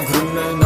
很美。